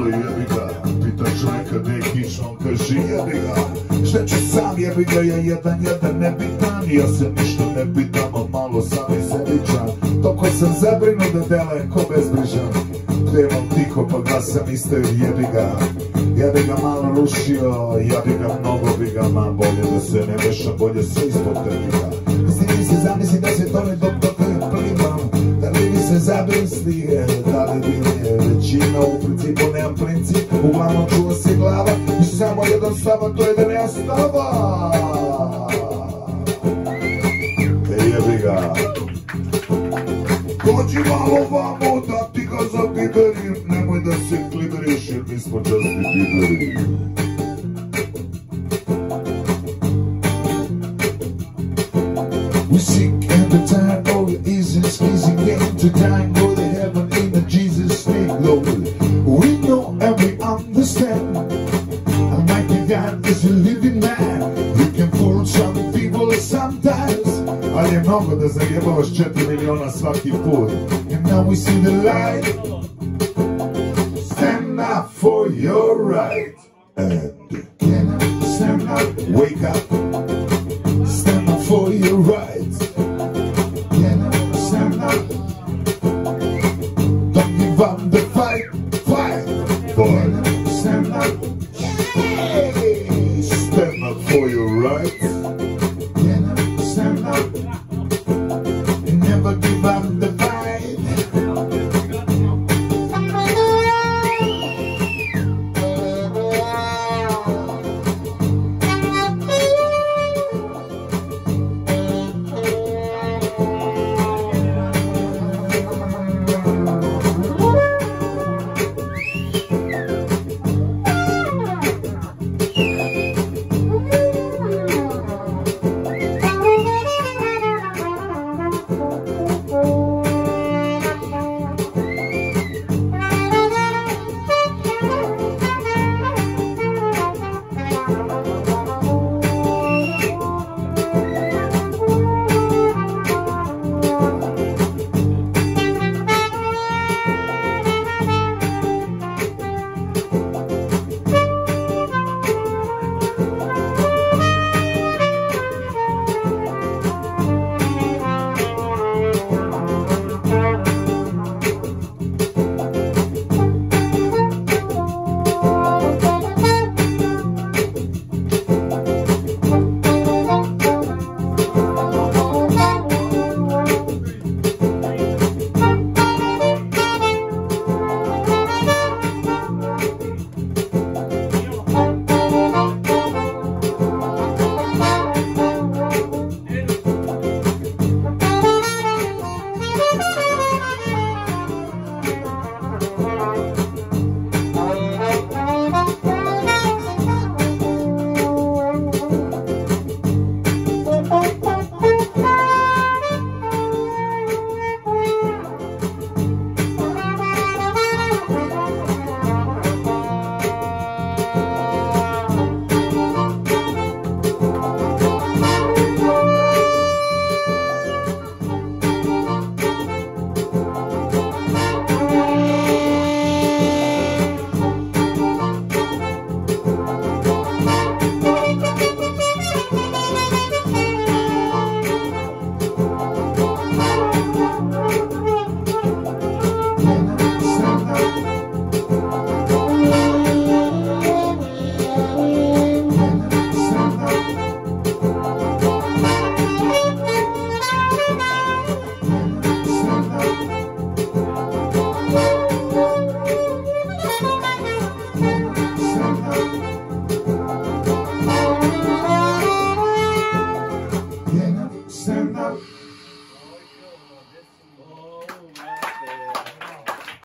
jebi ga Pita čovjeka gdje je ga Šta ću sam jebi ga, ja jedan jedan nebitan Ja se ništa ne pitam, a malo sam i sebičan Toko sam zabrinu da dele ko bezbrižan Krevam tiho pa glasam isto jebi ga Ja bi ga malo rušio, ja bi ga mnogo bi ga man Bolje da se ne mešam, bolje se ispod ga Zdi se zamisli da se to ne dok dok plivam Da li mi se zabrisli, da li bi je. Većina U principu nemam princip, uglavnom čuva se glava. I samo jedan stava, to je da nema stava. E jebi ga. Dođi malo vamo da ti ga zabiberim Nemoj da se kliberiš jer mi smo časti biberi We seek and the time, isn't easy game to die go to heaven in the Jesus name, Lord. We know and we understand. Almighty God is a living man. You can fool some people sometimes. I Ali mnogo da zajebavaš 4 miliona svaki put. And now we see the light. Stand up for your right. And can I stand up? Wake up. bump Oh,